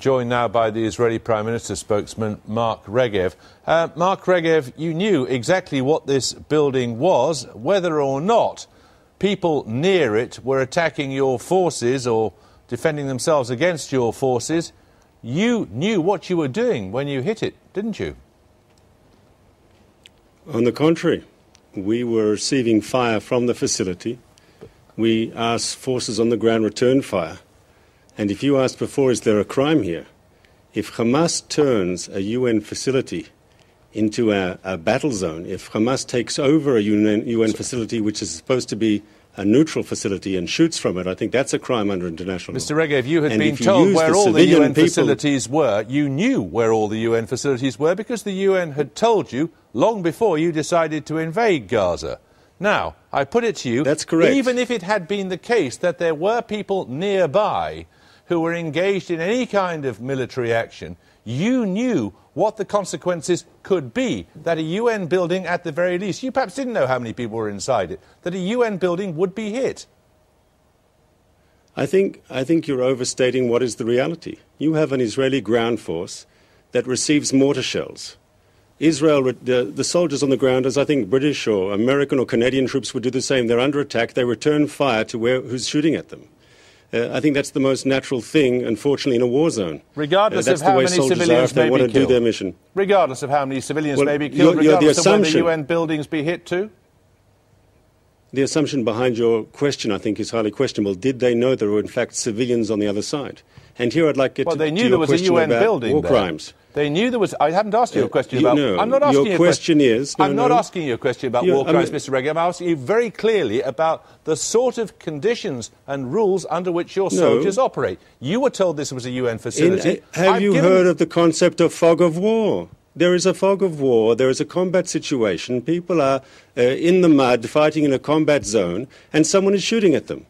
Joined now by the Israeli Prime Minister spokesman Mark Regev. Uh, Mark Regev, you knew exactly what this building was, whether or not people near it were attacking your forces or defending themselves against your forces. You knew what you were doing when you hit it, didn't you? On the contrary, we were receiving fire from the facility. We asked forces on the ground return fire. And if you asked before, is there a crime here? If Hamas turns a UN facility into a, a battle zone, if Hamas takes over a UN, UN facility which is supposed to be a neutral facility and shoots from it, I think that's a crime under international Mr. law. Mr. Regev, you had and been told where the all the UN people... facilities were. You knew where all the UN facilities were because the UN had told you long before you decided to invade Gaza. Now, I put it to you. That's correct. Even if it had been the case that there were people nearby who were engaged in any kind of military action, you knew what the consequences could be. That a UN building, at the very least, you perhaps didn't know how many people were inside it, that a UN building would be hit. I think, I think you're overstating what is the reality. You have an Israeli ground force that receives mortar shells. Israel, the, the, soldiers on the ground, as I think British or American or Canadian troops would do the same, they're under attack. They return fire to where, who's shooting at them. Uh, I think that's the most natural thing, unfortunately, in a war zone. Regardless uh, of how many civilians may be killed. their mission. Regardless of how many civilians well, may be killed, you're, you're regardless of whether UN buildings be hit too? The assumption behind your question, I think, is highly questionable. Did they know there were, in fact, civilians on the other side? And here I'd like to get well, to, they knew there was a UN building war there. crimes. They knew there was. I haven't asked you a uh, question uh, about. No, I'm not asking your you question a question is. No, I'm no, not asking you a question about war crimes, I mean, Mr. Regev. I'm asking you very clearly about the sort of conditions and rules under which your soldiers operate. You were told this was a UN facility. In, have I've you heard of the concept of fog of war? There is a fog of war. There is a combat situation. People are uh, in the mud fighting in a combat zone, and someone is shooting at them.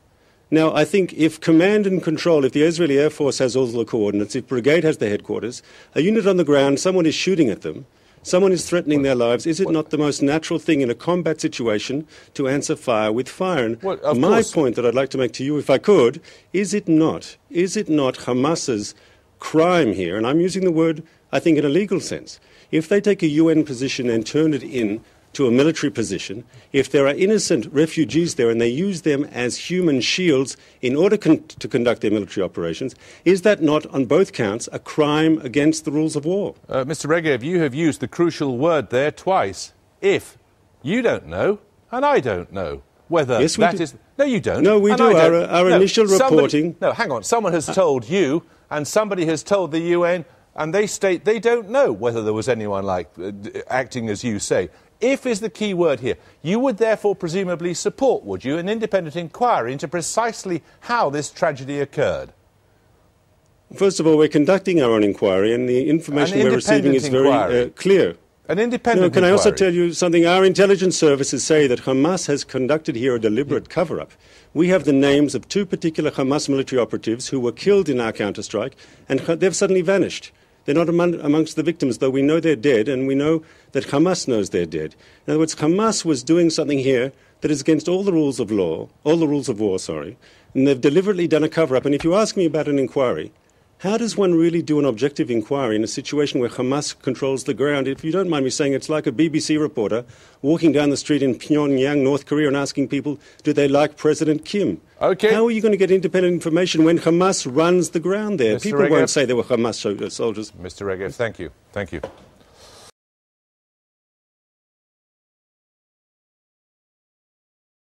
Now, I think if command and control, if the Israeli Air Force has all the coordinates, if brigade has the headquarters, a unit on the ground, someone is shooting at them, someone is threatening their lives, is it not the most natural thing in a combat situation to answer fire with fire? And well, my course. point that I'd like to make to you, if I could, is it not, is it not Hamas's crime here, and I'm using the word, I think, in a legal sense, if they take a UN position and turn it in to a military position, if there are innocent refugees there and they use them as human shields in order con- to conduct their military operations, is that not, on both counts, a crime against the rules of war? Uh, Mr. Regev, you have used the crucial word there twice. If. You don't know, and I don't know whether yes, that do. is. No, you don't. No, we do. Our, our no, initial somebody, reporting. No, hang on. Someone has told you, and somebody has told the UN, and they state they don't know whether there was anyone like uh, acting as you say. If is the key word here. You would therefore presumably support, would you, an independent inquiry into precisely how this tragedy occurred? First of all, we're conducting our own inquiry, and the information we're receiving is very uh, clear. An independent no, can inquiry. I also tell you something? Our intelligence services say that Hamas has conducted here a deliberate cover up. We have the names of two particular Hamas military operatives who were killed in our counterstrike, and they've suddenly vanished. They're not among, amongst the victims, though we know they're dead, and we know that Hamas knows they're dead. In other words, Hamas was doing something here that is against all the rules of law, all the rules of war, sorry, and they've deliberately done a cover up. And if you ask me about an inquiry, how does one really do an objective inquiry in a situation where Hamas controls the ground? If you don't mind me saying, it's like a BBC reporter walking down the street in Pyongyang, North Korea, and asking people, do they like President Kim? Okay. How are you going to get independent information when Hamas runs the ground there? Mr. People Regev, won't say they were Hamas uh, soldiers. Mr. Regev, thank you. Thank you.